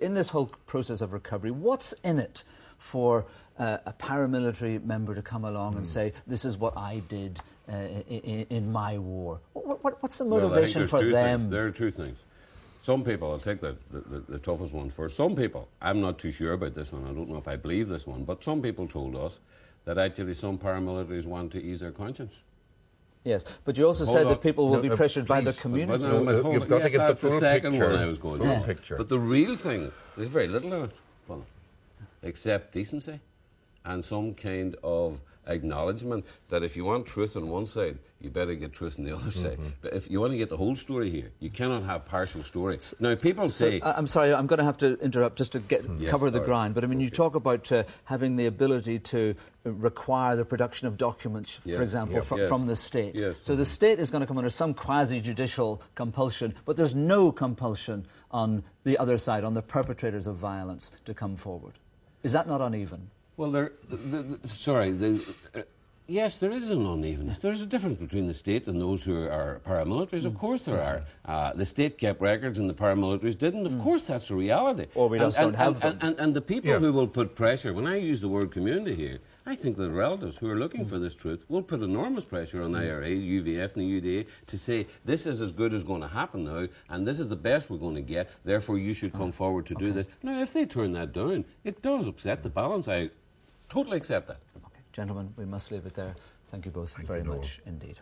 in this whole process of recovery, what's in it for uh, a paramilitary member to come along mm. and hmm. say, this is what I did uh, in, in, my war? What, what, what's the motivation well, for them? Things. There are two things. Some people, I'll take the, the, the, toughest one first. Some people, I'm not too sure about this one, I don't know if I believe this one, but some people told us that actually some paramilitaries want to ease their conscience. Yes, but you also hold said that people will no, be uh, pressured by the community. But, but no, uh, you've got yes, to get the full second picture. one I was going full yeah. picture. But the real thing, there's very little in it, well, except decency and some kind of acknowledgement that if you want truth on one side, you better get truth on the other side. Mm-hmm. But if you want to get the whole story here, you cannot have partial stories. Now, people say. I'm sorry, I'm going to have to interrupt just to get, yes, cover the ground. But I mean, okay. you talk about uh, having the ability to require the production of documents, yes. for example, yes. Fr- from the state. So the state is going to come under some quasi judicial compulsion, but there's no compulsion on the other side, on the perpetrators of violence, to come forward. Is that not uneven? Well, there. The, the, sorry. The, uh, yes, there is an unevenness. There's a difference between the state and those who are paramilitaries. Of course, there are. Uh, the state kept records, and the paramilitaries didn't. Of mm. course, that's a reality. Or we and, don't and, have and, them. And, the people yeah. who will put pressure. When I use the word community here, I think the relatives who are looking mm. for this truth will put enormous pressure on the IRA, UVF, and the UDA to say this is as good as going to happen now, and this is the best we're going to get. Therefore, you should come forward to okay. do this. Now, if they turn that down, it does upset the balance. I Totally accept that. Okay. Gentlemen, we must leave it there. Thank you both Thank very you much indeed.